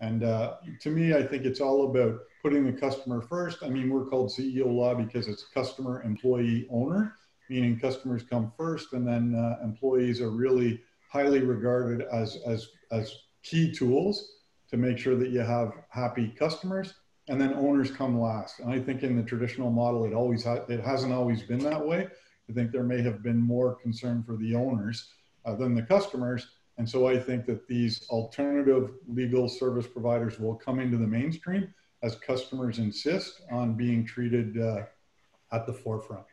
And uh, to me, I think it's all about putting the customer first. I mean, we're called CEO law because it's customer, employee, owner, meaning customers come first, and then uh, employees are really highly regarded as, as, as key tools to make sure that you have happy customers and then owners come last. And I think in the traditional model, it always ha- it hasn't always been that way. I think there may have been more concern for the owners uh, than the customers. And so I think that these alternative legal service providers will come into the mainstream as customers insist on being treated uh, at the forefront.